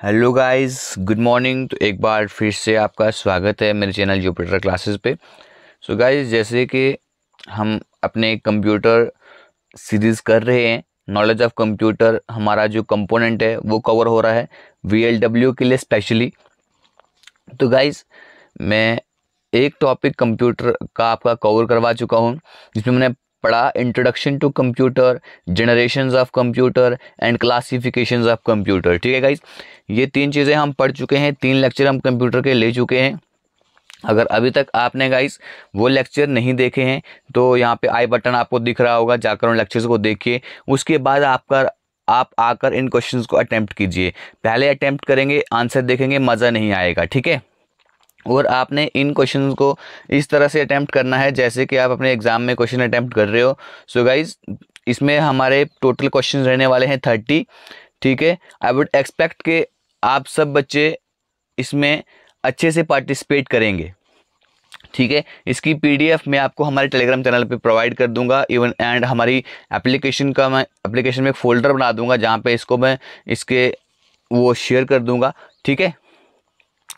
Hello guys, good morning. तो एक बार फिर से आपका स्वागत है मेरे चैनल जुपिटर क्लासेस पे। सो so गाइस जैसे कि हम अपने कंप्यूटर सीरीज़ कर रहे हैं नॉलेज ऑफ़ कंप्यूटर हमारा जो कंपोनेंट है, वो कवर हो रहा है वी के लिए स्पेशली तो गाइस मैं एक टॉपिक कंप्यूटर का आपका कवर करवा चुका हूँ, जिसमें मैंने पढ़ा introduction to computer generation of computer and classification of computer ठीक है गाइज़ ये तीन चीज़ें हम पढ़ चुके हैं, तीन लेक्चर हम कंप्यूटर के ले चुके हैं। अगर अभी तक आपने गाइस वो लेक्चर नहीं देखे हैं तो यहाँ पे आई बटन आपको दिख रहा होगा, जाकर उन लेक्चर्स को देखिए। उसके बाद आपका, आप आकर इन क्वेश्चंस को अटैम्प्ट कीजिए। पहले अटैम्प्ट करेंगे आंसर देखेंगे, मज़ा नहीं आएगा, ठीक है? और आपने इन क्वेश्चन को इस तरह से अटैम्प्ट करना है जैसे कि आप अपने एग्ज़ाम में क्वेश्चन अटैम्प्ट कर रहे हो। सो so गाइज़ इसमें हमारे टोटल क्वेश्चन रहने वाले हैं थर्टी ठीक है? आई वुड एक्सपेक्ट कि आप सब बच्चे इसमें अच्छे से पार्टिसिपेट करेंगे, ठीक है? इसकी पीडीएफ मैं आपको हमारे टेलीग्राम चैनल पे प्रोवाइड कर दूँगा। इवन एंड हमारी एप्लीकेशन का मैं एप्लीकेशन में एक फ़ोल्डर बना दूँगा जहाँ पे इसको मैं, इसके वो शेयर कर दूँगा, ठीक है?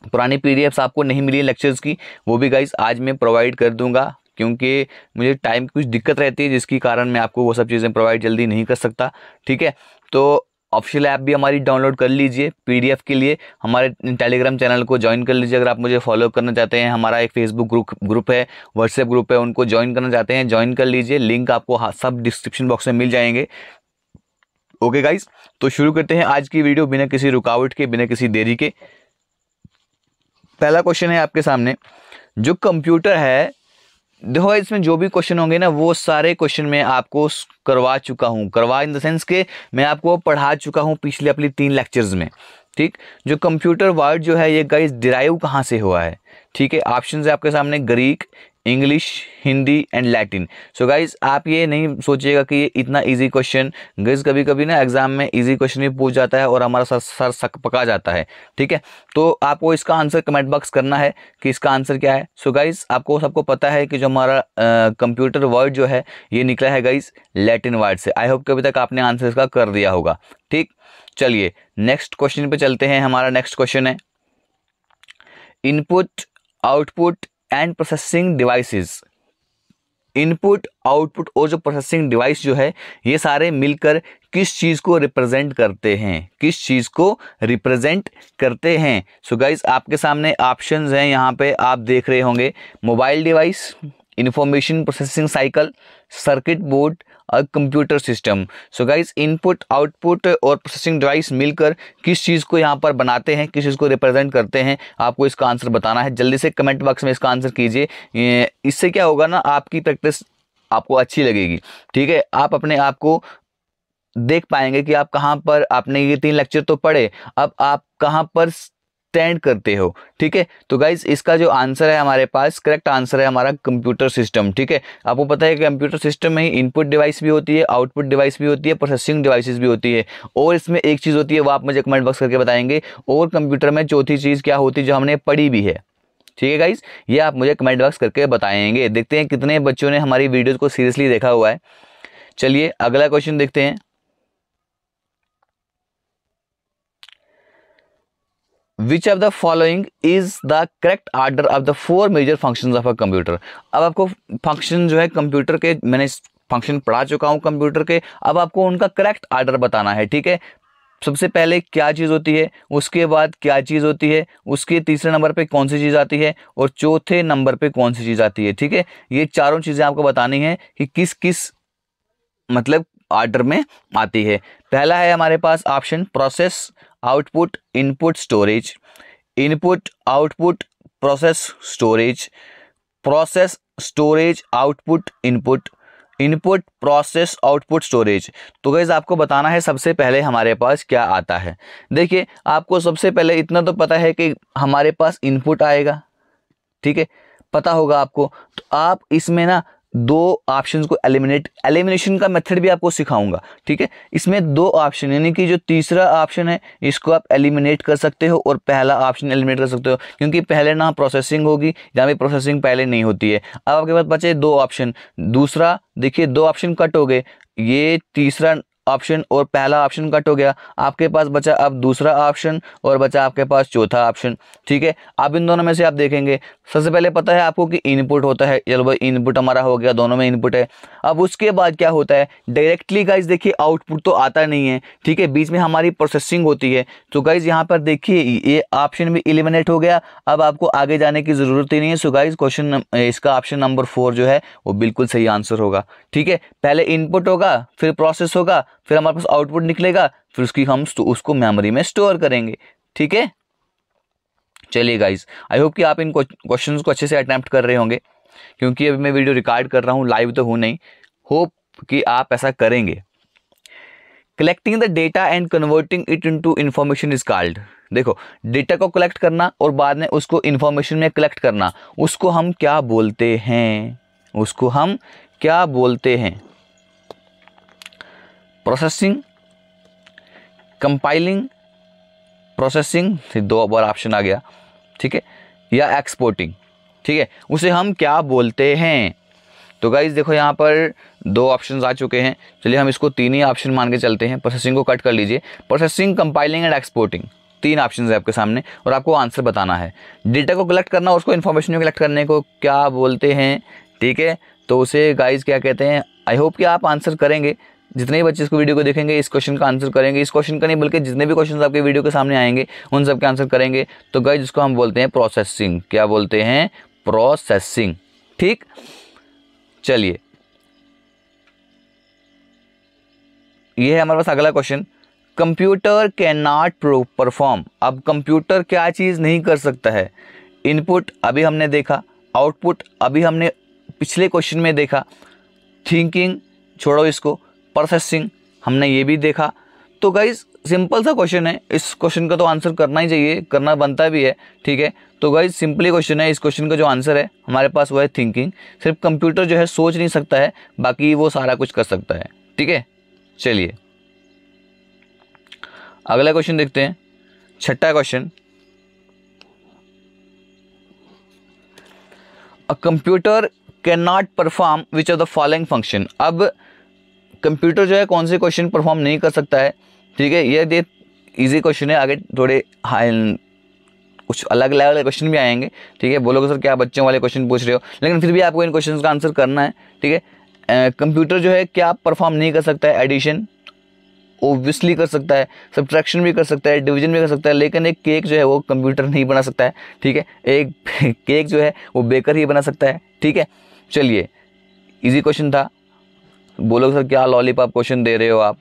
पुरानी पी आपको नहीं मिली लेक्चर्स की, वो भी गाइज़ आज मैं प्रोवाइड कर दूँगा, क्योंकि मुझे टाइम की कुछ दिक्कत रहती है, जिसकी कारण मैं आपको वो सब चीज़ें प्रोवाइड जल्दी नहीं कर सकता, ठीक है? तो ऑफिशियल ऐप भी हमारी डाउनलोड कर लीजिए पीडीएफ के लिए। हमारे टेलीग्राम चैनल को ज्वाइन कर लीजिए, अगर आप मुझे फॉलो करना चाहते हैं। हमारा एक फेसबुक ग्रुप ग्रुप है व्हाट्सएप ग्रुप है, उनको ज्वाइन करना चाहते हैं ज्वाइन कर लीजिए। लिंक आपको सब डिस्क्रिप्शन बॉक्स में मिल जाएँगे। ओके गाइज़ तो शुरू करते हैं आज की वीडियो बिना किसी रुकावट के, बिना किसी देरी के। पहला क्वेश्चन है आपके सामने। जो कंप्यूटर है, देखो इसमें जो भी क्वेश्चन होंगे ना, वो सारे क्वेश्चन मैं आपको करवा चुका हूँ। करवा इन द सेंस के, मैं आपको पढ़ा चुका हूँ पिछले अपने तीन लेक्चर्स में। ठीक? जो कंप्यूटर वर्ड जो है, ये गाइस डिराइव कहाँ से हुआ है? ठीक है? ऑप्शन है आपके सामने Greek English Hindi and Latin so guys आप ये नहीं सोचिएगा कि ये इतना इजी क्वेश्चन गाइज़ कभी कभी ना एग्ज़ाम में इजी क्वेश्चन भी पूछ जाता है और हमारा सर सर सक पका जाता है, ठीक है? तो आपको इसका आंसर कमेंट बॉक्स करना है कि इसका आंसर क्या है। सो so गाइज़ आपको सबको पता है कि जो हमारा कंप्यूटर वर्ड जो है, ये निकला है गाइज़ लैटिन वर्ड से। आई होप कि अभी तक आपने आंसर इसका कर दिया होगा, ठीक? चलिए नेक्स्ट क्वेश्चन पे चलते हैं। हमारा नेक्स्ट क्वेश्चन है। Input output and processing devices input output और जो प्रोसेसिंग डिवाइस जो है, ये सारे मिलकर किस चीज़ को रिप्रेजेंट करते हैं? किस चीज़ को रिप्रेजेंट करते हैं? सो so गाइज़ आपके सामने ऑप्शंस हैं, यहाँ पे आप देख रहे होंगे mobile device information processing cycle circuit board computer system so guys input output और प्रोसेसिंग डिवाइस मिलकर किस चीज़ को यहाँ पर बनाते हैं, किस चीज़ को रिप्रेजेंट करते हैं, आपको इसका आंसर बताना है। जल्दी से कमेंट बॉक्स में इसका आंसर कीजिए। इससे क्या होगा ना, आपकी प्रैक्टिस आपको अच्छी लगेगी। ठीक है? आप अपने आप को देख पाएँगे कि आप कहाँ पर, आपने ये तीन लेक्चर तो पढ़े, अब आप कहाँ पर स्टैंड करते हो, ठीक है? तो गाइज़ इसका जो आंसर है हमारे पास करेक्ट आंसर है हमारा कंप्यूटर सिस्टम ठीक है? आपको पता है कंप्यूटर सिस्टम में ही इनपुट डिवाइस भी होती है आउटपुट डिवाइस भी होती है प्रोसेसिंग डिवाइसेस भी होती है। और इसमें एक चीज़ होती है, वो आप मुझे कमेंट बॉक्स करके बताएँगे। और कंप्यूटर में चौथी चीज़ क्या होती है, जो हमने पढ़ी भी है, ठीक है गाइज़ ये आप मुझे कमेंट बॉक्स करके बताएँगे। देखते हैं कितने बच्चों ने हमारी वीडियोज़ को सीरियसली देखा हुआ है। चलिए, अगला क्वेश्चन देखते हैं। Which of the following is the correct order of the four major function of a computer अब आपको फ़ंक्शन जो है कंप्यूटर के, मैंने फ़ंक्शन पढ़ा चुका हूँ कंप्यूटर के, अब आपको उनका करेक्ट आर्डर बताना है, ठीक है? सबसे पहले क्या चीज़ होती है, उसके बाद क्या चीज़ होती है, उसके तीसरे नंबर पे कौन सी चीज़ आती है, और चौथे नंबर पे कौन सी चीज़ आती है, ठीक है? ये चारों चीज़ें आपको बतानी है कि किस किस मतलब आर्डर में आती है। पहला है हमारे पास option process output input storage input output process storage process storage output input input process output storage तो गैस आपको बताना है सबसे पहले हमारे पास क्या आता है। देखिए, आपको सबसे पहले इतना तो पता है कि हमारे पास इनपुट आएगा। ठीक है? पता होगा आपको। तो आप इसमें ना दो ऑप्शंस को एलिमिनेट एलिमिनेशन का मेथड भी आपको सिखाऊँगा, ठीक है? इसमें दो ऑप्शन यानी कि जो तीसरा ऑप्शन है, इसको आप एलिमिनेट कर सकते हो और पहला ऑप्शन एलिमिनेट कर सकते हो, क्योंकि पहले ना प्रोसेसिंग होगी, जहाँ भी प्रोसेसिंग पहले नहीं होती है। अब आपके पास बचे दो ऑप्शन दूसरा, देखिए दो ऑप्शन कट हो गए, ये तीसरा ऑप्शन और पहला ऑप्शन कट हो गया। आपके पास बचा अब दूसरा ऑप्शन और बचा आपके पास चौथा ऑप्शन। ठीक है? अब इन दोनों में से आप देखेंगे। सबसे पहले पता है आपको कि इनपुट होता है। चलो भाई इनपुट हमारा हो गया, दोनों में इनपुट है। अब उसके बाद क्या होता है? डायरेक्टली गाइज़ देखिए आउटपुट तो आता नहीं है। ठीक है? बीच में हमारी प्रोसेसिंग होती है। तो गाइज़ यहाँ पर देखिए, ये ऑप्शन भी इलिमिनेट हो गया। अब आपको आगे जाने की ज़रूरत ही नहीं है। सो गाइज़ क्वेश्चन इसका ऑप्शन नंबर फोर जो है, वो बिल्कुल सही आंसर होगा। ठीक है? पहले इनपुट होगा, फिर प्रोसेस होगा फिर हमारे पास आउटपुट निकलेगा, फिर उसकी हम उसको मेमोरी में स्टोर करेंगे, ठीक है? चलिए गाइज़ आई होप कि आप इन क्वेश्चन को अच्छे से अटैम्प्ट कर रहे होंगे, क्योंकि अभी मैं वीडियो रिकॉर्ड कर रहा हूँ लाइव तो हूँ नहीं। होप कि आप ऐसा करेंगे। Collecting the data and converting it into information is called देखो डेटा को कलेक्ट करना और बाद में उसको इन्फॉर्मेशन में कलेक्ट करना, उसको हम क्या बोलते हैं? उसको हम क्या बोलते हैं? प्रोसेसिंग कंपाइलिंग प्रोसेसिंग दो बार ऑप्शन आ गया, ठीक है? या एक्सपोर्टिंग ठीक है? उसे हम क्या बोलते हैं? तो गाइज़ देखो यहाँ पर दो ऑप्शन आ चुके हैं। चलिए हम इसको तीन ही ऑप्शन मान के चलते हैं। प्रोसेसिंग को कट कर लीजिए। प्रोसेसिंग कंपाइलिंग एंड एक्सपोर्टिंग तीन ऑप्शन है आपके सामने और आपको आंसर बताना है। डेटा को कलेक्ट करना, उसको इन्फॉर्मेशन कलेक्ट करने को क्या बोलते हैं? ठीक है? तो उसे गाइज़ क्या कहते हैं? आई होप कि आप आंसर करेंगे। जितने भी बच्चे इसको वीडियो को देखेंगे, इस क्वेश्चन का आंसर करेंगे, इस क्वेश्चन का नहीं, बल्कि जितने भी क्वेश्चन आपके वीडियो के सामने आएँगे, उन सब के आंसर करेंगे। तो गए जिसको हम बोलते हैं प्रोसेसिंग क्या बोलते हैं? प्रोसेसिंग ठीक? चलिए। ये है हमारे पास अगला question computer can not perform अब कंप्यूटर क्या चीज़ नहीं कर सकता है? इनपुट अभी हमने देखा। आउटपुट अभी हमने पिछले क्वेश्चन में देखा। थिंकिंग छोड़ो इसको। प्रोसेसिंग हमने ये भी देखा। तो गाइज़ सिंपल सा क्वेश्चन है। इस क्वेश्चन का तो आंसर करना ही चाहिए, करना बनता भी है, ठीक है? तो गाइज़ सिंपली क्वेश्चन है। इस क्वेश्चन का जो आंसर है, हमारे पास वो है थिंकिंग सिर्फ़ कंप्यूटर जो है, सोच नहीं सकता है, बाकी वो सारा कुछ कर सकता है, ठीक है? चलिए। अगला क्वेश्चन देखते हैं। छठा question a computer can not perform which of the following function अब कंप्यूटर जो है कौन से क्वेश्चन परफॉर्म नहीं कर सकता है, ठीक है? ये दे इजी क्वेश्चन है, आगे थोड़े हाई कुछ अलग लेवल के क्वेश्चन भी आएँगे, ठीक है? बोलोगे, सर, क्या बच्चों वाले क्वेश्चन पूछ रहे हो? लेकिन फिर भी आपको इन क्वेश्चन का आंसर करना है, ठीक है? कंप्यूटर जो है, क्या परफॉर्म नहीं कर सकता है? एडिशन ओब्वियसली कर सकता है सब्ट्रैक्शन भी कर सकता है डिवीज़न भी कर सकता है, लेकिन एक केक जो है वो कंप्यूटर नहीं बना सकता है, ठीक है? एक केक जो है, वो बेकर ही बना सकता है, ठीक है? चलिए इजी क्वेश्चन था। बोलो सर, क्या लॉलीपॉप क्वेश्चन दे रहे हो आप?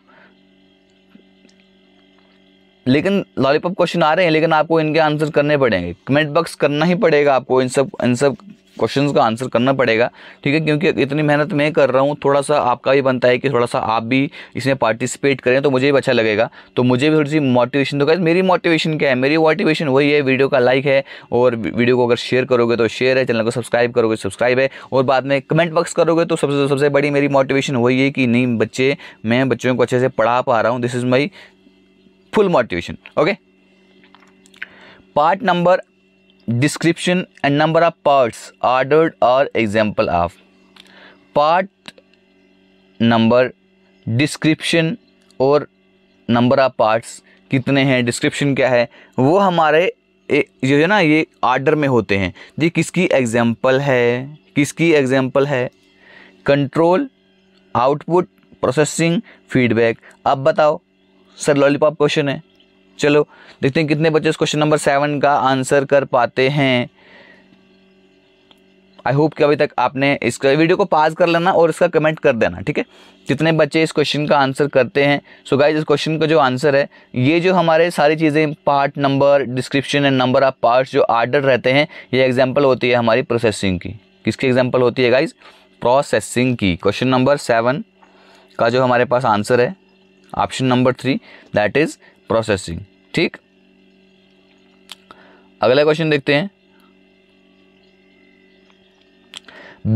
लेकिन लॉलीपॉप क्वेश्चन आ रहे हैं, लेकिन आपको इनके आंसर करने पड़ेंगे। कमेंट बॉक्स करना ही पड़ेगा आपको इन सब इन सब क्वेश्चन का आंसर करना पड़ेगा, ठीक है? क्योंकि इतनी मेहनत मैं कर रहा हूँ थोड़ा सा आपका भी बनता है कि थोड़ा सा आप भी इसमें पार्टिसिपेट करें तो मुझे भी अच्छा लगेगा। तो मुझे भी थोड़ी सी मोटिवेशन तो मेरी मोटिवेशन क्या है? मेरी मोटिवेशन वही है वीडियो का लाइक है, और वीडियो को अगर शेयर करोगे तो शेयर है चैनल को सब्सक्राइब करोगे सब्सक्राइब है, और बाद में कमेंट बॉक्स करोगे तो सबसे सबसे बड़ी मेरी मोटिवेशन वही है कि नहीं, बच्चे, मैं बच्चों को अच्छे से पढ़ा पा रहा हूँ this is my full motivation okay part number description and number of parts ordered are example of. Part number, description और नंबर ऑफ़ पार्ट्स कितने हैं डिस्क्रिप्शन क्या है, वो हमारे जो है ना, ये आर्डर में होते हैं। ये किसकी एग्ज़ाम्पल है, किसकी एग्ज़ाम्पल है? कंट्रोल आउटपुट प्रोसेसिंग फीडबैक अब बताओ सर लॉलीपॉप क्वेश्चन है। चलो, देखते हैं कितने बच्चे इस क्वेश्चन नंबर सेवन का आंसर कर पाते हैं। आई होप कि अभी तक आपने इस वीडियो को पास कर लेना और इसका कमेंट कर देना, ठीक है? कितने बच्चे इस क्वेश्चन का आंसर करते हैं। सो गाइज़ इस क्वेश्चन का जो आंसर है, ये जो हमारे सारी चीज़ें part number description and number of parts जो आर्डर रहते हैं, ये एग्ज़ाम्पल होती है हमारी प्रोसेसिंग की। किसकी एग्ज़ाम्पल होती है गाइज़ प्रोसेसिंग की। क्वेश्चन नंबर सेवन का जो हमारे पास आंसर है option number three that is processing ठीक? अगला क्वेश्चन देखते हैं।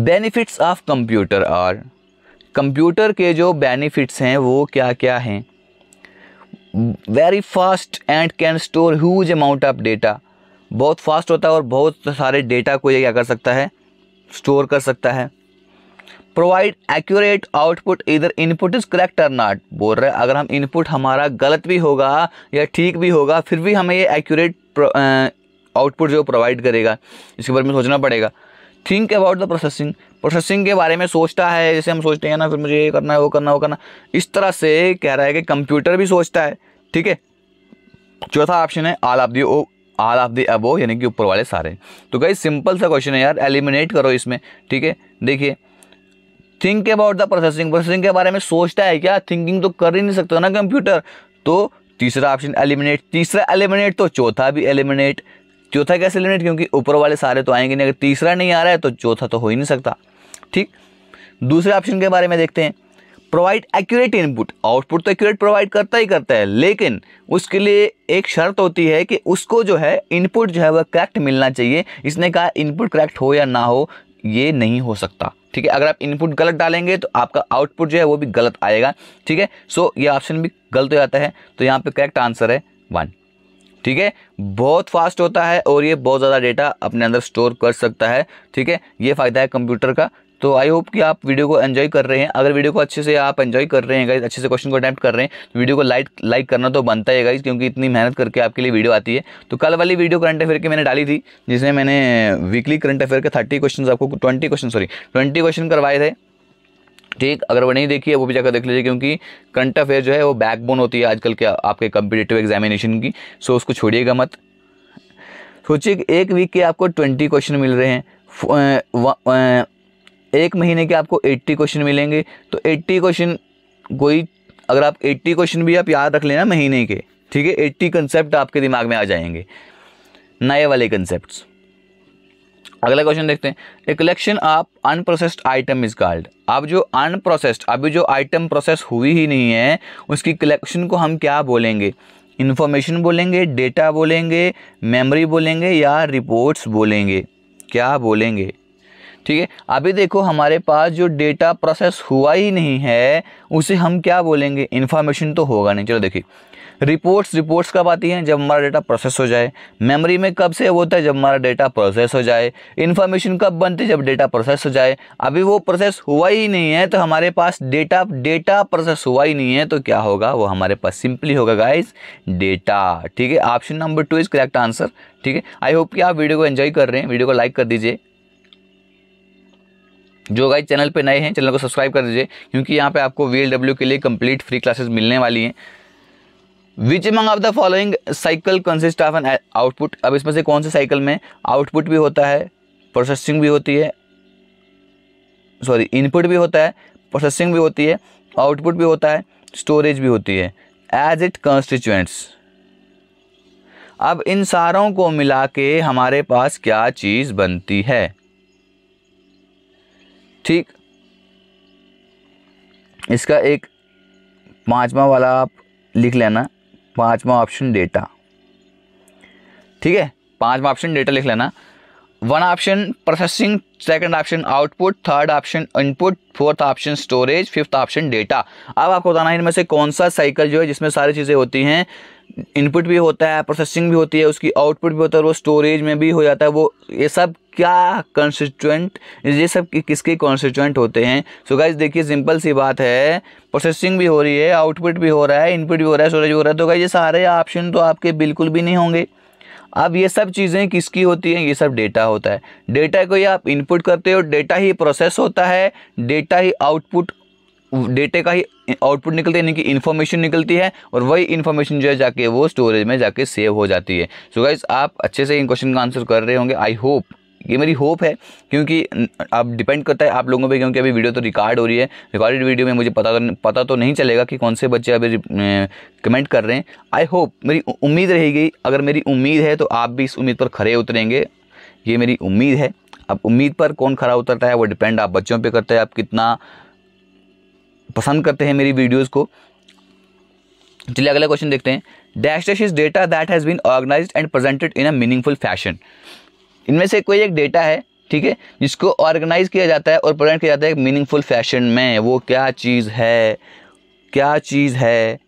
Benefits of computer are computer के जो बेनिफिट्स हैं, वो क्या क्या हैं? Very fast and can store huge amount of data बहुत फास्ट होता है और बहुत सारे डेटा को ये क्या कर सकता है? स्टोर कर सकता है। प्रोवाइड एक्यूरेट आउटपुट इधर इनपुट इज़ करेक्ट और नॉट बोल रहे अगर हम इनपुट हमारा गलत भी होगा या ठीक भी होगा, फिर भी हमें ये एक्यूरेट आउटपुट जो प्रोवाइड करेगा। इसके बारे में सोचना पड़ेगा। Think about the processing processing के बारे में सोचता है, जैसे हम सोचते हैं ना, फिर मुझे ये करना है, वो करना वो करना इस तरह से कह रहा है कि कंप्यूटर भी सोचता है, ठीक है? चौथा ऑप्शन है आल of the O all of the अबो यानी कि ऊपर वाले सारे। तो कई सिंपल सा क्वेश्चन है यार एलिमिनेट करो इसमें, ठीक है? देखिए think about the processing processing के बारे में सोचता है क्या? थिंकिंग तो कर ही नहीं सकता ना कंप्यूटर तो तीसरा ऑप्शन एलिमिनेट तीसरा एलिमिनेट तो चौथा भी एलिमिनेट चौथा कैसे एलिमिनेट क्योंकि ऊपर वाले सारे तो आएँगे नहीं। अगर तीसरा नहीं आ रहा है तो चौथा तो हो ही नहीं सकता। ठीक? दूसरे ऑप्शन के बारे में देखते हैं। प्रोवाइड एक्यूरेट इनपुट आउटपुट तो एक्यूरेट प्रोवाइड करता ही करता है। लेकिन उसके लिए एक शर्त होती है कि उसको जो है इनपुट जो है वह करेक्ट मिलना चाहिए। इसने कहा इनपुट करेक्ट हो या ना हो, ये नहीं हो सकता। ठीक है? अगर आप इनपुट गलत डालेंगे तो आपका आउटपुट जो है वो भी गलत आएगा, ठीक है? सो ये ऑप्शन भी गलत हो जाता है। तो यहाँ पे करेक्ट आंसर है वन ठीक है? बहुत फास्ट होता है और ये बहुत ज़्यादा डेटा अपने अंदर स्टोर कर सकता है, ठीक है? ये फ़ायदा है कंप्यूटर का। तो आई होप कि आप वीडियो को एंजॉय कर रहे हैं। अगर वीडियो को अच्छे से आप एंजॉय कर रहे हैं गाइज़ अच्छे से क्वेश्चन को अटैम्प्ट कर रहे हैं तो वीडियो को लाइक लाइक करना तो बनता है गाइज़ क्योंकि इतनी मेहनत करके आपके लिए वीडियो आती है। तो कल वाली वीडियो करंट अफेयर की मैंने डाली थी, जिसमें मैंने वीकली करंट अफेयर के थर्टी क्वेश्चन आपको twenty question sorry twenty question करवाए थे। ठीक, अगर वो नहीं देखिए वो भी जाकर देख लीजिए, क्योंकि करंट अफेयर जो है, वो बैकबोन होती है आजकल के आपके कम्पिटेटिव एग्जामिनेशन की सो उसको छोड़िएगा मत। सोचिए एक वीक के आपको ट्वेंटी क्वेश्चन मिल रहे हैं। एक महीने के आपको एट्टी क्वेश्चन मिलेंगे। तो एट्टी क्वेश्चन कोई, अगर आप एट्टी क्वेश्चन भी आप याद रख लेना महीने के, ठीक है, एट्टी कंसेप्ट आपके दिमाग में आ जाएँगे। नए वाले कंसेप्ट अगला क्वेश्चन देखते हैं। A collection of unprocessed item is called अब जो अनप्रोसेस्ड अभी जो आइटम प्रोसेस हुई ही नहीं है, उसकी कलेक्शन को हम क्या बोलेंगे? इन्फॉर्मेशन बोलेंगे डेटा बोलेंगे मेमोरी बोलेंगे या रिपोर्ट्स बोलेंगे? क्या बोलेंगे? ठीक है? अभी देखो, हमारे पास जो डेटा प्रोसेस हुआ ही नहीं है, उसे हम क्या बोलेंगे? इन्फॉर्मेशन तो होगा नहीं। चलो देखिए। रिपोर्ट्स रिपोर्ट्स कब आती हैं? जब हमारा डेटा प्रोसेस हो जाए। मेमोरी में कब से होता है? जब हमारा डेटा प्रोसेस हो जाए। इन्फॉर्मेशन कब बनती है? जब डेटा प्रोसेस हो जाए। अभी वो प्रोसेस हुआ ही नहीं है तो हमारे पास डेटा डेटा प्रोसेस हुआ ही नहीं है तो क्या होगा? वो हमारे पास सिंपली होगा गाइज़ डेटा ठीक है? Option number two is correct answer ठीक है? आई होप कि आप वीडियो को एंजॉय कर रहे हैं। वीडियो को लाइक कर दीजिए। जो गाइज़ चैनल पे नए हैं, चैनल को सब्सक्राइब कर दीजिए, क्योंकि यहाँ पे आपको वी के लिए कंप्लीट फ्री क्लासेस मिलने वाली हैं। Which among of the following cycle consist of an output अब इसमें से कौन से साइकिल में आउटपुट भी होता है प्रोसेसिंग भी होती है सॉरी इनपुट भी होता है प्रोसेसिंग भी होती है आउटपुट भी होता है स्टोरेज भी होती है एज इट कंस्टिट्यूएंट्स अब इन सारों को मिला के हमारे पास क्या चीज़ बनती है? ठीक? इसका एक पांचवा वाला आप लिख लेना। पांचवा ऑप्शन डेटा ठीक है? पांचवा ऑप्शन डेटा लिख लेना। One option processing second option output third option input fourth option storage fifth option data अब आपको बताना है, इनमें से कौन सा साइकिल जो है, जिसमें सारी चीज़ें होती हैं इनपुट भी होता है प्रोसेसिंग भी होती है उसकी आउटपुट भी होता है वो स्टोरेज में भी हो जाता है वो ये सब क्या कंस्टिट्यूएंट ये सब कि, किसके कॉन्स्टिट्यूएंट होते हैं? सो गाइज़ देखिए सिंपल सी बात है प्रोसेसिंग भी हो रही है आउटपुट भी हो रहा है इनपुट भी हो रहा है स्टोरेज हो रहा है तो गाइज़ ये सारे ऑप्शन तो आपके बिल्कुल भी नहीं होंगे। अब ये सब चीज़ें किसकी होती हैं? ये सब डेटा होता है। डेटा को ही आप इनपुट करते हो डेटा ही प्रोसेस होता है डेटा ही आउटपुट डेटे का ही आउटपुट निकलती है, यानी कि इन्फॉर्मेशन निकलती है, और वही इन्फॉर्मेशन जो है जाके वो स्टोरेज में जाके सेव हो जाती है। सो so गाइज़ आप अच्छे से इन क्वेश्चन का आंसर कर रहे होंगे। आई होप ये मेरी होप है, क्योंकि अब डिपेंड करता है आप लोगों पे, क्योंकि अभी वीडियो तो रिकॉर्ड हो रही है। रिकॉर्डेड वीडियो में मुझे पता तो पता तो नहीं चलेगा कि कौन से बच्चे अभी कमेंट कर रहे हैं। आई होप मेरी उम्मीद रहेगी। अगर मेरी उम्मीद है तो आप भी इस उम्मीद पर खड़े उतरेंगे। ये मेरी उम्मीद है। अब उम्मीद पर कौन खड़ा उतरता है, वो डिपेंड आप बच्चों पर करते हैं। आप कितना पसंद करते हैं मेरी वीडियोज़ को। चलिए अगला क्वेश्चन देखते हैं। Dash dash is data that has been organize and presented in a meaningful fashion इनमें से कोई एक डेटा है, ठीक है, जिसको ऑर्गेनाइज किया जाता है और प्रेजेंट किया जाता है मीनिंगफुल फ़ैशन में। वो क्या चीज़ है? क्या चीज़ है?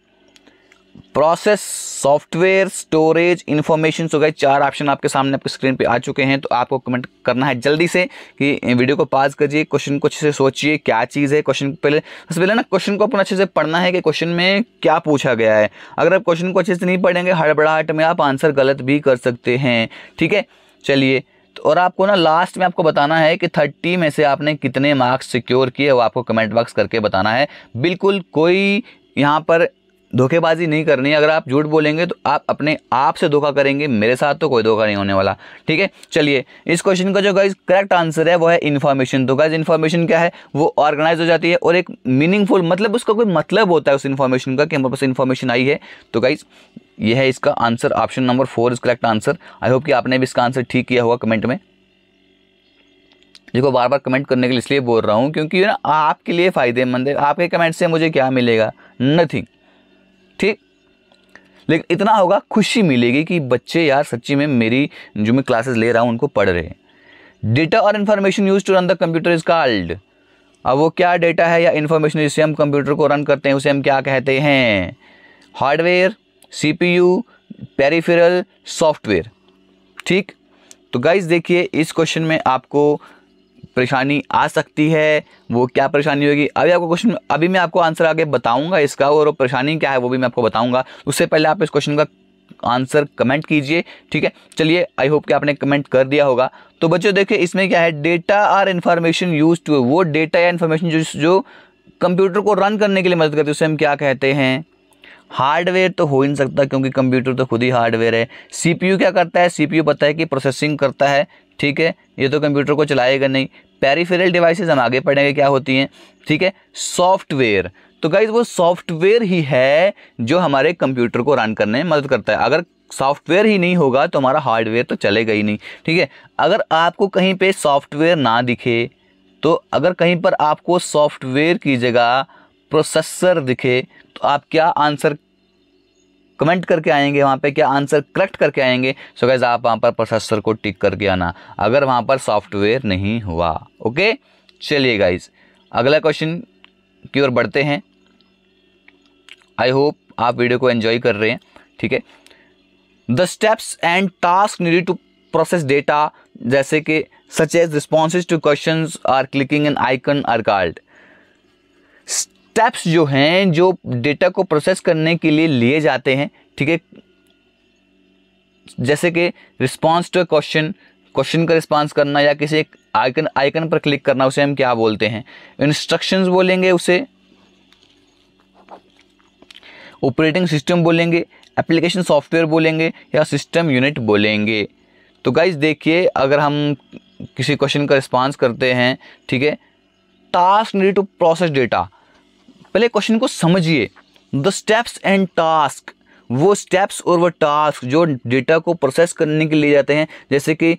प्रोसेस, सॉफ्टवेयर, स्टोरेज, इन्फॉर्मेशन, सो गए चार ऑप्शन आपके सामने आपके स्क्रीन पे आ चुके हैं तो आपको कमेंट करना है जल्दी से कि वीडियो को पास करिए क्वेश्चन को अच्छे से सोचिए, क्या चीज़ है क्वेश्चन पहले, सबसे पहले ना क्वेश्चन को अपना अच्छे से पढ़ना है कि क्वेश्चन में क्या पूछा गया है। अगर आप क्वेश्चन को अच्छे से नहीं पढ़ेंगे, हड़बड़ाहट में आप आंसर गलत भी कर सकते हैं, ठीक है? चलिए तो और आपको ना लास्ट में आपको बताना है कि थर्टी में से आपने कितने मार्क्स सिक्योर किए, वो आपको कमेंट बॉक्स करके बताना है। बिल्कुल कोई यहाँ पर धोखेबाजी नहीं करनी, अगर आप झूठ बोलेंगे तो आप अपने आप से धोखा करेंगे, मेरे साथ तो कोई धोखा नहीं होने वाला, ठीक है? चलिए, इस क्वेश्चन का जो गाइज़ करेक्ट आंसर है, वो है इन्फॉर्मेशन तो गाइज़ इन्फॉर्मेशन क्या है? वो ऑर्गेनाइज हो जाती है और एक मीनिंगफुल मतलब उसका कोई मतलब होता है उस इन्फॉर्मेशन का कि हमारे पास इन्फॉर्मेशन आई है। तो गाइज़ ये है इसका answer option number four is correct answer I hope कि आपने भी इसका आंसर ठीक किया होगा कमेंट में। देखो बार बार कमेंट करने के लिए इसलिए बोल रहा हूँ क्योंकि ना आपके लिए फ़ायदेमंद है। आपके कमेंट से मुझे क्या मिलेगा? नथिंग लेकिन इतना होगा, खुशी मिलेगी कि बच्चे यार सच्ची में मेरी जो मैं क्लासेस ले रहा हूँ, उनको पढ़ रहे हैं। डेटा और information use to run the computer is called अब वो क्या डेटा है या इन्फॉर्मेशन जिससे हम कंप्यूटर को रन करते हैं, उसे हम क्या कहते हैं? हार्डवेयर सीपीयू पेरिफेरल सॉफ्टवेयर ठीक? तो गाइज़ देखिए, इस क्वेश्चन में आपको परेशानी आ सकती है? वो क्या परेशानी होगी? अभी आपको क्वेश्चन अभी मैं आपको आंसर आगे बताऊँगा इसका और परेशानी क्या है वो भी मैं आपको बताऊँगा। उससे पहले आप इस क्वेश्चन का आंसर कमेंट कीजिए, ठीक है? चलिए आई होप कि आपने कमेंट कर दिया होगा। तो बच्चों, देखिए, इसमें क्या है? Data or information use to वो डेटा या इन्फॉर्मेशन जो जो कंप्यूटर को रन करने के लिए मदद करती है, उसे हम क्या कहते हैं? हार्डवेयर तो हो ही नहीं सकता क्योंकि कंप्यूटर तो खुद ही हार्डवेयर है। सीपीयू क्या करता है? सीपीयू पता है कि प्रोसेसिंग करता है, ठीक है? ये तो कंप्यूटर को चलाएगा नहीं। पेरीफेरल डिवाइसेस हम आगे पढ़ेंगे क्या होती हैं, ठीक है? सॉफ्टवेयर। तो गाइज़ वो सॉफ्टवेयर ही है जो हमारे कंप्यूटर को रन करने में मदद करता है। अगर सॉफ्टवेयर ही नहीं होगा तो हमारा हार्डवेयर तो चलेगा ही नहीं, ठीक है? अगर आपको कहीं पे सॉफ्टवेयर ना दिखे तो अगर कहीं पर आपको सॉफ्टवेयर की जगह प्रोसेसर दिखे तो आप क्या आंसर कमेंट करके आएँगे वहाँ पे? क्या आंसर करेक्ट करके आएँगे? सो गैस आप वहाँ पर प्रोसेसर को टिक करके आना, अगर वहाँ पर सॉफ्टवेयर नहीं हुआ ओके चलिए गाइज़ अगला क्वेश्चन की ओर बढ़ते हैं। आई होप आप वीडियो को एंजॉय कर रहे हैं, ठीक है? The steps and task need to process data जैसे कि such as responses to question or clicking an icon or card steps जो हैं, जो डेटा को प्रोसेस करने के लिए लिए जाते हैं, ठीक है? जैसे कि रिस्पांस टू क्वेश्चन क्वेश्चन का रिस्पांस करना या किसी एक आइकन आइकन पर क्लिक करना, उसे हम क्या बोलते हैं? इंस्ट्रक्शंस बोलेंगे उसे। ऑपरेटिंग सिस्टम बोलेंगे। एप्लीकेशन सॉफ्टवेयर बोलेंगे या सिस्टम यूनिट बोलेंगे। तो गाइज़ देखिए, अगर हम किसी क्वेश्चन का रिस्पांस करते हैं, ठीक है? Task need to process data पहले क्वेश्चन को समझिए। द स्टेप्स एंड टास्क वो स्टेप्स और वो टास्क जो डेटा को प्रोसेस करने के लिए जाते हैं, जैसे कि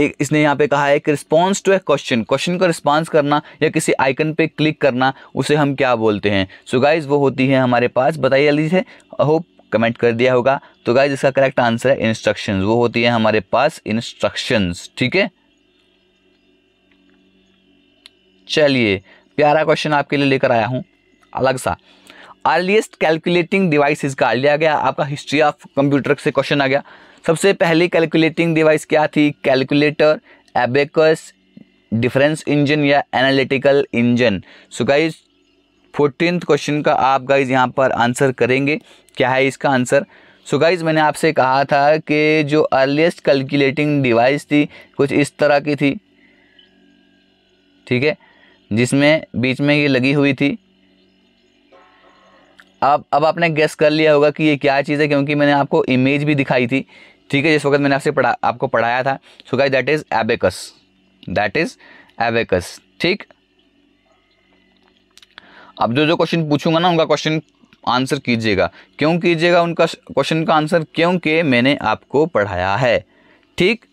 एक इसने यहाँ पे कहा है कि response to a question question का रिस्पॉन्स करना या किसी आइकन पे क्लिक करना, उसे हम क्या बोलते हैं? सो so गाइज़ वो होती है हमारे पास, बताइए जल्दी से। होप कमेंट कर दिया होगा। तो गाइज़ इसका करेक्ट आंसर है इंस्ट्रक्शंस वो होती है हमारे पास इंस्ट्रक्शंस ठीक है? चलिए, प्यारा क्वेश्चन आपके लिए लेकर आया हूँ। अलग सा। अर्लीस्ट कैलकुलेटिंग डिवाइस का लिया गया, आपका हिस्ट्री ऑफ़ कंप्यूटर से क्वेश्चन आ गया। सबसे पहली कैलकुलेटिंग डिवाइस क्या थी? कैलकुलेटर एबेकस डिफरेंस इंजन या analytical engine so guys fourteen question का आप गाइज़ यहाँ पर आंसर करेंगे। क्या है इसका आंसर सो so गाइज़ मैंने आपसे कहा था कि जो अर्लीस्ट कैलकुलेटिंग डिवाइस थी, कुछ इस तरह की थी। ठीक है? जिसमें बीच में ये लगी हुई थी। अब अब आपने गेस कर लिया होगा कि ये क्या चीज़ है, क्योंकि मैंने आपको इमेज भी दिखाई थी। ठीक है, जिस वक्त मैंने आपसे पढ़ा, आपको पढ़ाया था। So guys that is abacus that is abacus ठीक? अब जो जो क्वेश्चन पूछूँगा ना, उनका क्वेश्चन आंसर कीजिएगा। क्यों कीजिएगा उनका क्वेश्चन का आंसर क्योंकि मैंने आपको पढ़ाया है। ठीक?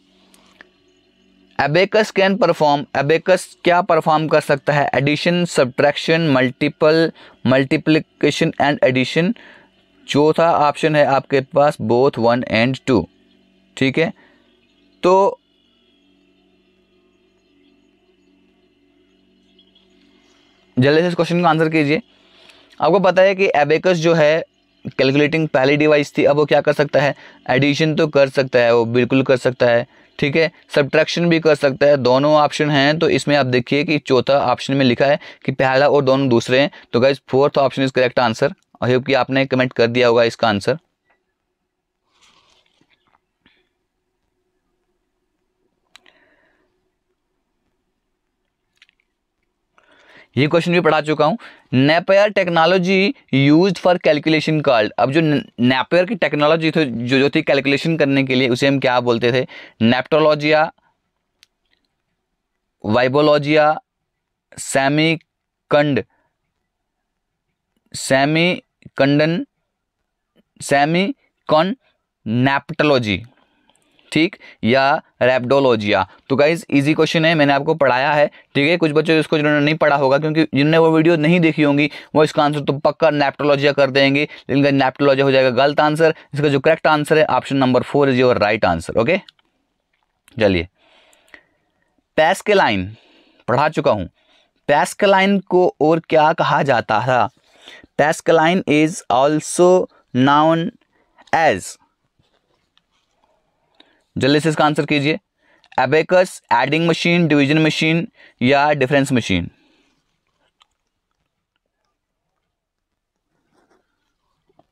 एबेकस कैन परफॉर्म एबेकस क्या परफॉर्म कर सकता है? Addition subtraction multiple multiplication and addition चौथा ऑप्शन है आपके पास बोथ वन एंड टू ठीक है? तो जल्दी से इस क्वेश्चन का आंसर कीजिए। आपको पता है कि एबेकस जो है कैलकुलेटिंग पहली डिवाइस थी, अब वो क्या कर सकता है? एडिशन तो कर सकता है, वो बिल्कुल कर सकता है। ठीक है? सब्ट्रैक्शन भी कर सकता है, दोनों ऑप्शन हैं तो इसमें आप देखिए कि चौथा ऑप्शन में लिखा है कि पहला और दोनों दूसरे हैं। तो guys fourth option is correct answer hope कि आपने कमेंट कर दिया होगा इसका आंसर ये क्वेश्चन भी पढ़ा चुका हूँ। Napier technology use for calculation card अब जो नेपेयर की टेक्नोलॉजी थी, जो जो थी कैलकुलेशन करने के लिए, उसे हम क्या बोलते थे? नेप्टोलॉजिया वाइबोलॉजिया सेमी कंड सेमी कंडन सेमी कॉन नेप्टोलॉजी ठीक? या रेप्डोलॉजिया। तो गाइज़ इजी क्वेश्चन है, मैंने आपको पढ़ाया है। ठीक है, कुछ बच्चों इसको जिन्होंने नहीं पढ़ा होगा, क्योंकि जिन्होंने वो वीडियो नहीं देखी होंगी, वो इसका आंसर तो पक्का नेप्टोलॉजिया कर देंगे। लेकिन नेप्टोलॉजिया हो जाएगा गलत आंसर इसका जो करेक्ट आंसर है option number four is your right answer okay चलिए। पैस्केलाइन पढ़ा चुका हूँ। पैस्केलाइन को और क्या कहा जाता था? Pascaline is also known as जल्दी से इसका आंसर कीजिए। Abacus adding machine division machine या डिफरेंस मशीन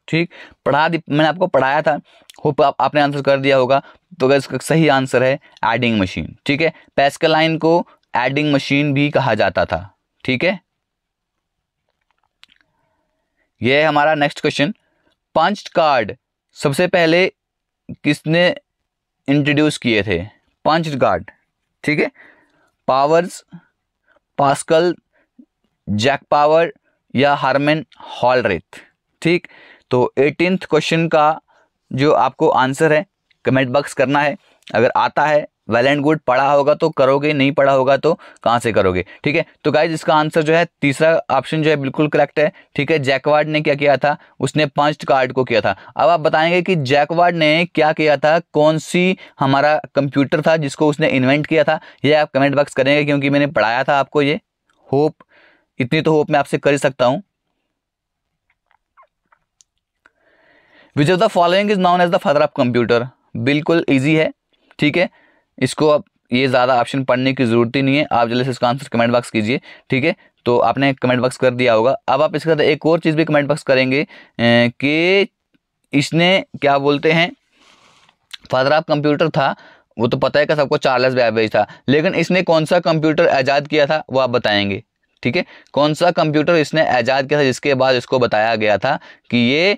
ठीक? पढ़ा दी मैंने आपको पढ़ाया था। होप आप, आपने आंसर कर दिया होगा। तो अगर इसका सही आंसर है एडिंग मशीन ठीक है? पैस्कलाइन को एडिंग मशीन भी कहा जाता था। ठीक है? यह है हमारा नेक्स्ट क्वेश्चन पंच कार्ड सबसे पहले किसने इंट्रोड्यूस किए थे। पंच गार्ड ठीक है? पावर्स पास्कल जैक पावर या हारमेन हॉलरेथ ठीक? तो एटीनथ क्वेश्चन का जो आपको आंसर है कमेंट बॉक्स करना है। अगर आता है वेल एंड गुड पढ़ा होगा तो करोगे, नहीं पढ़ा होगा तो कहाँ से करोगे? ठीक है? तो गाइज़ इसका आंसर जो है, तीसरा ऑप्शन जो है बिल्कुल करेक्ट है। ठीक है? जैकवार्ड ने क्या किया था? उसने पंच कार्ड को किया था। अब आप बताएँगे कि जैकवार्ड ने क्या किया था? कौन सी हमारा कंप्यूटर था जिसको उसने इन्वेंट किया था? ये आप कमेंट बॉक्स करेंगे क्योंकि मैंने पढ़ाया था आपको ये। होप इतनी तो होप मैं आपसे कर ही सकता हूँ। Which of the following is known as the father of computer बिल्कुल ईजी है। ठीक है? इसको अब ये ज़्यादा ऑप्शन पढ़ने की ज़रूरत ही नहीं है। आप जल्दी से इसका आंसर कमेंट बॉक्स कीजिए, ठीक है? तो आपने कमेंट बॉक्स कर दिया होगा। अब आप इसके साथ एक और चीज़ भी कमेंट बॉक्स करेंगे कि इसने क्या बोलते हैं? फादर ऑफ़ कंप्यूटर था, वो तो पता है कि सबको चार्लस बैबेज था, लेकिन इसने कौन सा कंप्यूटर ईजाद किया था, वो आप बताएँगे, ठीक है? कौन सा कंप्यूटर इसने ईजाद किया था जिसके बाद इसको बताया गया था कि ये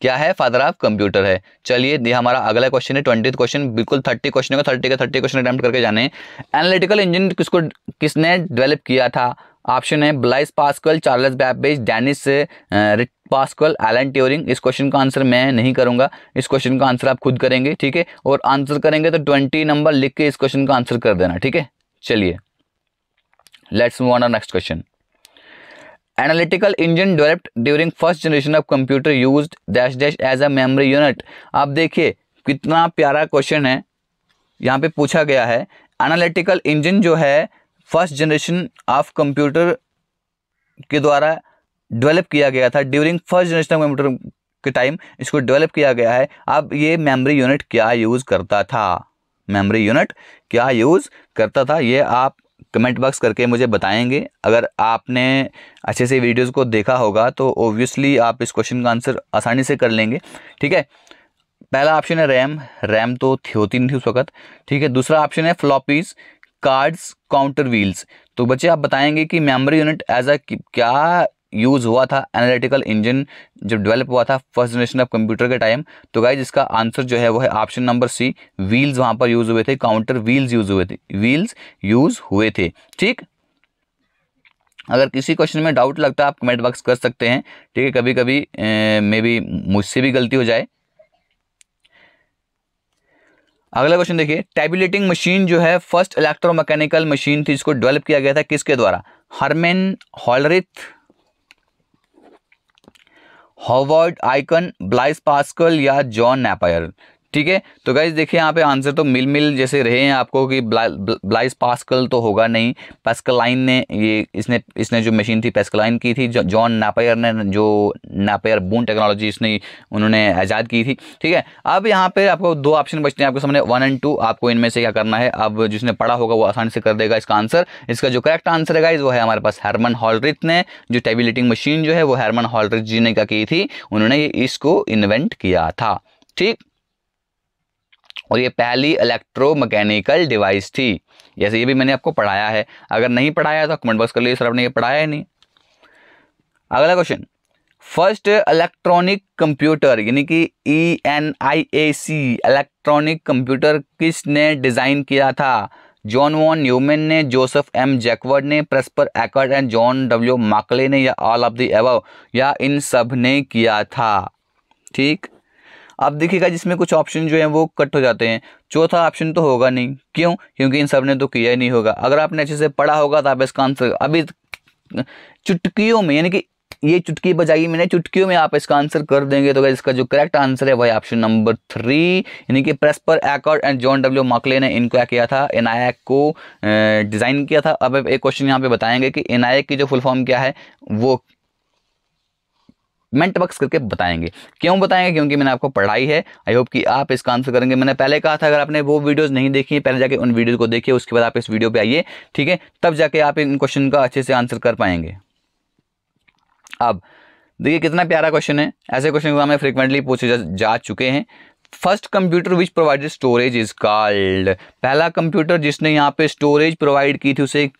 क्या है, फादर ऑफ़ कंप्यूटर है। चलिए, ये हमारा अगला क्वेश्चन है ट्वेंटी क्वेश्चन बिल्कुल थर्टी क्वेश्चन का थर्टी का थर्टी क्वेश्चन अटैम्प्ट करके जाने एनालिटिकल इंजन किसको, किसने डेवलप किया था? ऑप्शन है Blaise Pascal Charles Babbage Dennis Pascal Alan Turing इस क्वेश्चन का आंसर मैं नहीं करूँगा। इस क्वेश्चन का आंसर आप खुद करेंगे, ठीक है? और आंसर करेंगे तो ट्वेंटी नंबर लिख के इस क्वेश्चन का आंसर कर देना, ठीक है? चलिए let's move on next question analytical engine developed during first generation of computer use dash dash as a memory unit आप देखिए, कितना प्यारा क्वेश्चन है। यहाँ पे पूछा गया है एनालिटिकल इंजन जो है फ़र्स्ट जनरेशन ऑफ़ कंप्यूटर के द्वारा डेवलप किया गया था। During first generation of computer के टाइम इसको डेवलप किया गया है। अब ये मेमोरी यूनिट क्या यूज़ करता था? मेमोरी यूनिट क्या यूज़ करता था? ये आप कमेंट बॉक्स करके मुझे बताएँगे। अगर आपने अच्छे से वीडियोस को देखा होगा तो ओब्वियसली आप इस क्वेश्चन का आंसर आसानी से कर लेंगे। ठीक है? पहला ऑप्शन है रैम रैम तो थी, होती नहीं थी उस वक्त। ठीक है? दूसरा ऑप्शन है फ्लॉपीज कार्ड्स काउंटर व्हील्स तो बच्चे, आप बताएँगे कि मेमोरी यूनिट एज अ क्या यूज़ हुआ था एनालिटिकल इंजन जब डेवलप हुआ था फ़र्स्ट जनरेशन ऑफ़ कंप्यूटर के टाइम तो गाइज़ इसका आंसर जो है वो है ऑप्शन नंबर सी व्हील्स वहाँ पर यूज़ हुए थे काउंटर व्हील्स यूज़ हुए थे व्हील्स यूज़ हुए थे, ठीक? अगर किसी क्वेश्चन में डाउट लगता है, आप कमेंट बॉक्स कर सकते हैं, ठीक है? कभी कभी मे बी मुझसे भी गलती हो जाए। अगला क्वेश्चन देखिए टैबुलेटिंग मशीन जो है फ़र्स्ट इलेक्ट्रोमैकेनिकल मशीन थी, जिसको डेवलप किया गया था किसके द्वारा? Herman Hollerith Howard Aiken Blaise Pascal या जॉन नेपायर। ठीक है? तो गाइज़ देखिए यहाँ पे आंसर तो मिल मिल जैसे रहे हैं आपको कि ब्ला, ब्लाइस पास्कल तो होगा नहीं। पेस्कलाइन ने ये इसने इसने जो मशीन थी पेस्कलाइन की थी जॉन नापायर ने जो नापायर बून टेक्नोलॉजी इसने उन्होंने आज़ाद की थी। ठीक है? अब यहाँ पे आपको दो ऑप्शन बचते हैं आपके सामने। वन एंड टू आपको इनमें से क्या करना है? अब जिसने पढ़ा होगा वो आसानी से कर देगा इसका आंसर इसका जो करेक्ट आंसर है गाइज़ वो है हमारे पास हरमन हॉलरिथ ने जो टेबलेटिंग मशीन जो है वो हरमन हॉलरिथ जी ने क्या की थी? उन्होंने इसको इन्वेंट किया था। ठीक? और ये पहली इलेक्ट्रोमैकेनिकल डिवाइस थी। जैसे ये भी मैंने आपको पढ़ाया है। अगर नहीं पढ़ाया तो कमेंट बॉक्स कर लीजिए सर आपने ये पढ़ाया है नहीं। अगला क्वेश्चन फ़र्स्ट इलेक्ट्रॉनिक कंप्यूटर यानी कि E N I A C electronic computer किसने डिज़ाइन किया था? जॉन वॉन न्यूमैन ने जोसेफ एम जैकवर्ड ने Presper Eckert and John W Mauchly ने, या ऑल ऑफ़ द एबव या इन सबने किया था। ठीक? अब देखिएगा जिसमें कुछ ऑप्शन जो है वो कट हो जाते हैं। चौथा ऑप्शन तो होगा नहीं। क्यों? क्योंकि इन सबने तो किया ही नहीं होगा। अगर आपने अच्छे से पढ़ा होगा तो आप इसका आंसर अभी चुटकियों में, यानी कि ये चुटकी बजाई मैंने, चुटकियों में आप इसका आंसर कर देंगे तो इसका जो करेक्ट आंसर है वही ऑप्शन नंबर थ्री यानी कि Presper Eckert and John W Mauchly ने इनको क्या किया था? एन को डिज़ाइन किया था। अब एक क्वेश्चन यहाँ पे बताएँगे कि एन की जो फुल फॉर्म क्या है, वो कमेंट बॉक्स करके बताएँगे। क्यों बताएँगे? क्योंकि मैंने आपको पढ़ाई है। आई होप कि आप इसका आंसर करेंगे। मैंने पहले कहा था अगर आपने वो वीडियोस नहीं देखी पहले जाके उन वीडियोस को देखिए उसके बाद आप इस वीडियो पे आइए ठीक है? तब जाके आप इन क्वेश्चन का अच्छे से आंसर कर पाएँगे। अब देखिए कितना प्यारा क्वेश्चन है। ऐसे क्वेश्चन एग्ज़ाम में फ्रिक्वेंटली पूछे जा, जा चुके हैं। First computer which provide storage is called पहला कंप्यूटर जिसने यहाँ पे स्टोरेज प्रोवाइड की थी उसे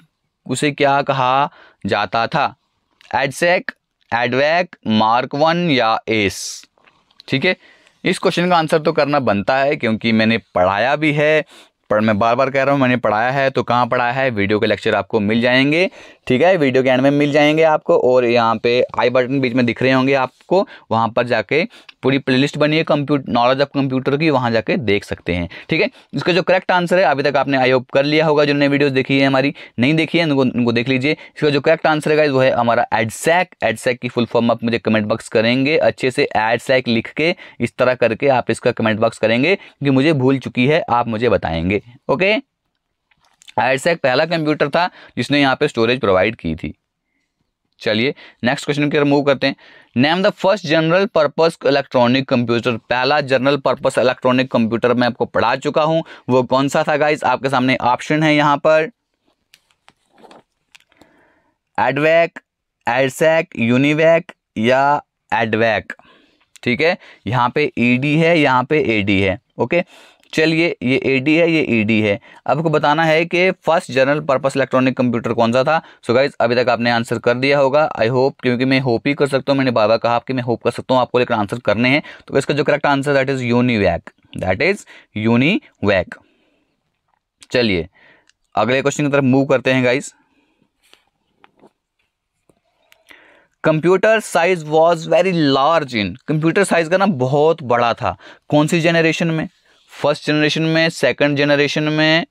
उसे क्या कहा जाता था? एडसेक एडवैक, मार्क वन या एस। ठीक है? इस क्वेश्चन का आंसर तो करना बनता है, क्योंकि मैंने पढ़ाया भी है पर मैं बार बार कह रहा हूँ, मैंने पढ़ाया है तो कहाँ पढ़ाया है? वीडियो के लेक्चर आपको मिल जाएँगे, ठीक है? वीडियो के एंड में मिल जाएँगे आपको, और यहाँ पे आई बटन बीच में दिख रहे होंगे आपको, वहाँ पर जाके पूरी प्लेलिस्ट बनी है कंप्यूटर नॉलेज ऑफ़ कंप्यूटर की, वहाँ जाके देख सकते हैं, ठीक है? इसका जो करेक्ट आंसर है, अभी तक आपने आई होप कर लिया होगा जिन्होंने वीडियो देखी है हमारी, नहीं देखी है, उनको उनको देख लीजिए। इसका जो करेक्ट आंसर है वो है हमारा एडसैक एडसैक की फुल फॉर्म आप मुझे कमेंट बॉक्स करेंगे, अच्छे से एडसैक लिख के, इस तरह करके आप इसका कमेंट बॉक्स करेंगे, क्योंकि मुझे भूल चुकी है, आप मुझे बताएँगे। ओके? एडसैक पहला कंप्यूटर था जिसने यहाँ पे स्टोरेज प्रोवाइड की थी। चलिए नेक्स्ट क्वेश्चन की तरफ़ मूव करते हैं। Name the first general purpose electronic computer पहला जनरल पर्पस इलेक्ट्रॉनिक कंप्यूटर मैं आपको पढ़ा चुका हूँ। वो कौन सा था गाइस आपके सामने ऑप्शन है यहाँ पर। एडवैक एडसैक यूनिवैक या एडवैक ठीक है? यहाँ पे ईडी e है, यहाँ पे एडी है। ओके? चलिए, ये ए डी है, ये ई डी है। आपको बताना है कि first general purpose electronic computer कौन सा था? सो गाइज़ अभी तक आपने आंसर कर दिया होगा। आई होप क्योंकि मैं होप ही कर सकता हूँ, मैंने बाबा कहा कि मैं होप कर सकता हूँ, आपको लेकर आंसर करने हैं। तो इसका जो correct answer that is UNIVAC that is UNIVAC चलिए, अगले क्वेश्चन की तरफ़ मूव करते हैं guys computer size was very large in computer size का ना बहुत बड़ा था। कौन सी जेनरेशन में? फ़र्स्ट जनरेशन में, सेकंड जनरेशन में,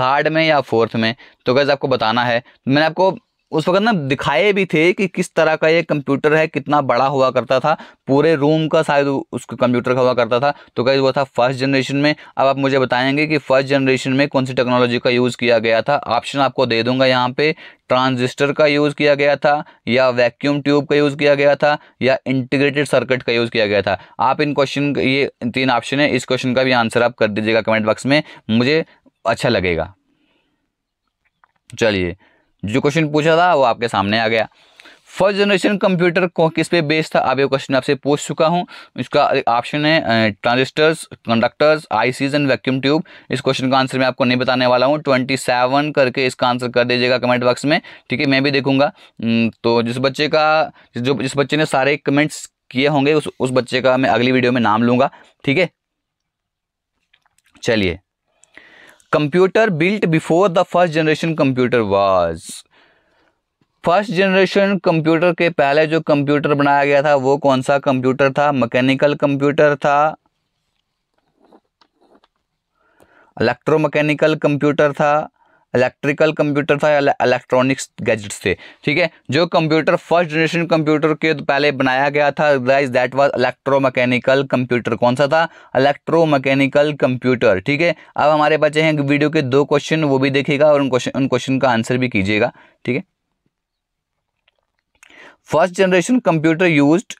थर्ड में या फोर्थ में? तो गैस आपको बताना है। मैंने आपको उस वक्त ना दिखाए भी थे कि किस तरह का ये कंप्यूटर है, कितना बड़ा हुआ करता था। पूरे रूम का शायद उस कंप्यूटर का हुआ करता था। तो कहीं वो था फ़र्स्ट जनरेशन में। अब आप मुझे बताएँगे कि फ़र्स्ट जनरेशन में कौन सी टेक्नोलॉजी का यूज़ किया गया था। ऑप्शन आपको दे दूँगा यहाँ पे। ट्रांजिस्टर का यूज़ किया गया था, या वैक्यूम ट्यूब का यूज़ किया गया था, या इंटीग्रेटेड सर्किट का यूज़ किया गया था। आप इन क्वेश्चन ये तीन ऑप्शन है। इस क्वेश्चन का भी आंसर आप कर दीजिएगा कमेंट बॉक्स में। मुझे अच्छा लगेगा। चलिए। जो क्वेश्चन पूछा था वो आपके सामने आ गया। फ़र्स्ट जनरेशन कंप्यूटर को किस पे बेस्ड था? अब ये क्वेश्चन आपसे पूछ चुका हूँ। इसका ऑप्शन है transistors, conductors, ICs and vacuum tube. इस क्वेश्चन का आंसर मैं आपको नहीं बताने वाला हूँ। ट्वेंटी सेवन करके इसका आंसर कर दीजिएगा कमेंट बॉक्स में, ठीक है? मैं भी देखूँगा। तो जिस बच्चे का, जो, जिस बच्चे ने सारे कमेंट्स किए होंगे, उस उस बच्चे का मैं अगली वीडियो में नाम लूँगा, ठीक है? चलिए। Computer built before the first generation computer was first generation computer के पहले जो कंप्यूटर बनाया गया था, वो कौन सा कंप्यूटर था? मैकेनिकल कंप्यूटर था। इलेक्ट्रोमैकेनिकल कंप्यूटर था। इलेक्ट्रिकल कंप्यूटर था इलेक्ट्रॉनिक्स गैजेट्स थे, ठीक है? जो कंप्यूटर, फ़र्स्ट जनरेशन कंप्यूटर के पहले बनाया गया था guys that was electromechanical computer कौन सा था? इलेक्ट्रो इलेक्ट्रोमैकेनिकल कंप्यूटर ठीक है? अब हमारे बचे हैं वीडियो के दो क्वेश्चन वो भी देखिएगा और उन क्वेश्चन उन क्वेश्चन का आंसर भी कीजिएगा, ठीक है? फ़र्स्ट जनरेशन कंप्यूटर यूज्ड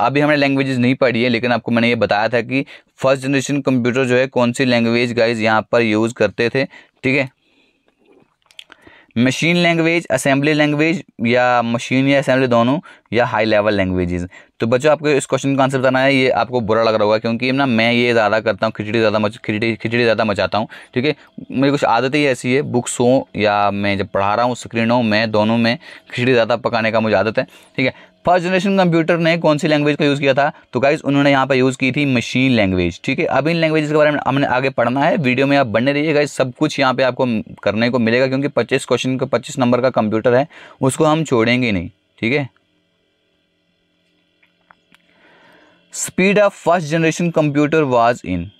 अभी हमने लैंग्वेजेस नहीं पढ़ी है, लेकिन आपको मैंने ये बताया था कि फ़र्स्ट जनरेशन कंप्यूटर जो है, कौन सी लैंग्वेज गाइज़ यहाँ पर यूज़ करते थे, ठीक है? मशीन लैंग्वेज असेंबली लैंग्वेज या मशीन या असेंबली दोनों, या हाई लेवल लैंग्वेजेस तो बच्चों, आपको इस क्वेश्चन का आंसर बताना है, ये आपको बुरा लग रहा होगा, क्योंकि ना मैं ये ज़्यादा करता हूँ, खिचड़ी ज़्यादा मच, खिचड़ी खिचड़ी ज़्यादा मचाता हूँ, ठीक है? मेरी कुछ आदत ही ऐसी है बुक्स हो या मैं जब पढ़ा रहा हूँ स्क्रीन हो, मैं दोनों में खिचड़ी ज़्यादा पकाने का मुझे आदत है, ठीक है? फ़र्स्ट जनरेशन कंप्यूटर ने कौन सी लैंग्वेज का यूज़ किया था? तो गाइज़ उन्होंने यहाँ पर यूज़ की थी मशीन लैंग्वेज ठीक है? अब इन लैंग्वेज के बारे में हमने आगे पढ़ना है। वीडियो में आप बनने रहिए गाइज़ सब कुछ यहाँ पे आपको करने को मिलेगा क्योंकि पच्चीस क्वेश्चन का, पच्चीस नंबर का कंप्यूटर है, उसको हम छोड़ेंगे नहीं, ठीक है? Speed of first generation computer was in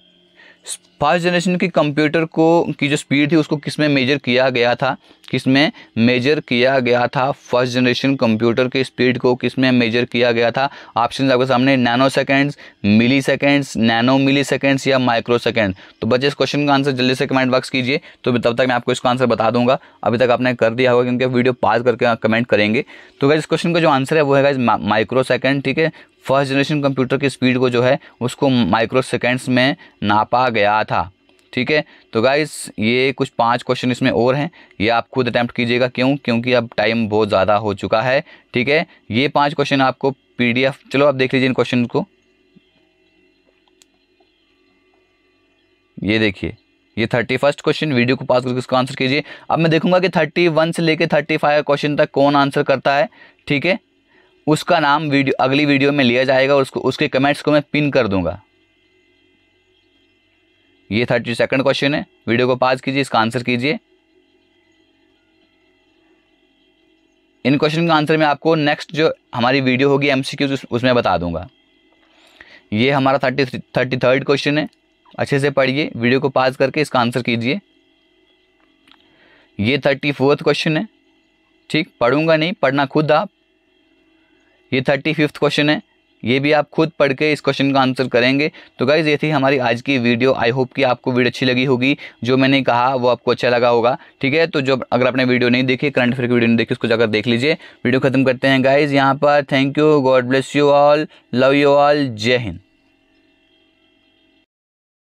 first generation की कंप्यूटर को, की जो स्पीड थी, उसको किसमें मेजर किया गया था? किसमें मेजर किया गया था? फ़र्स्ट जनरेशन कंप्यूटर की स्पीड को किसमें मेजर किया गया था? ऑप्शन आपके सामने nanoseconds milliseconds nano milliseconds या माइक्रो सेकेंड तो बच्चे, इस क्वेश्चन का आंसर जल्दी से कमेंट बॉक्स कीजिए। तो तब तक मैं आपको इसका आंसर बता दूँगा। अभी तक आपने कर दिया होगा, क्योंकि वीडियो पास करके कमेंट करेंगे। तो इस क्वेश्चन का जो आंसर है, वो है माइक्रो सेकेंड ठीक है? फ़र्स्ट जनरेशन कंप्यूटर की स्पीड को जो है, उसको माइक्रो सेकेंड्स में नापा गया था। ठीक है? तो गाइस ये कुछ पाँच क्वेश्चन इसमें और हैं। ये आप खुद अटैम्प्ट कीजिएगा। क्यों? क्योंकि अब टाइम बहुत ज़्यादा हो चुका है। ठीक है? ये पाँच क्वेश्चन आपको पीडीएफ चलो आप देख लीजिए इन क्वेश्चन को। ये देखिए, ये थर्टी फ़र्स्ट क्वेश्चन वीडियो को पास करके इसका आंसर कीजिए। अब मैं देखूँगा कि थर्टी वन से लेकर थर्टी फाइव क्वेश्चन तक कौन आंसर करता है। ठीक है? उसका नाम वीडियो, अगली वीडियो में लिया जाएगा और उसको, उसके कमेंट्स को मैं पिन कर दूँगा। ये थर्टी सेकंड क्वेश्चन है। वीडियो को पास कीजिए, इसका आंसर कीजिए। इन क्वेश्चन का आंसर मैं आपको नेक्स्ट जो हमारी वीडियो होगी एम एमसीक्यू उसमें बता दूँगा। ये हमारा थर्टी थर्टी थर्ड क्वेश्चन है। अच्छे से पढ़िए वीडियो को पास करके इसका आंसर कीजिए। ये थर्टी फोर्थ क्वेश्चन है। ठीक, पढ़ूँगा नहीं, पढ़ना खुद आप। ये थर्टी फिफ्थ क्वेश्चन है। ये भी आप खुद पढ़ के इस क्वेश्चन का आंसर करेंगे। तो गाइज़ ये थी हमारी आज की वीडियो। आई होप कि आपको वीडियो अच्छी लगी होगी। जो मैंने कहा, वो आपको अच्छा लगा होगा। ठीक है? तो जो अगर आपने वीडियो नहीं देखी करंट अफेयर की वीडियो नहीं देखी, उसको जाकर देख लीजिए। वीडियो खत्म करते हैं। गाइज़ यहाँ पर thank you God bless you all love you all जय हिंद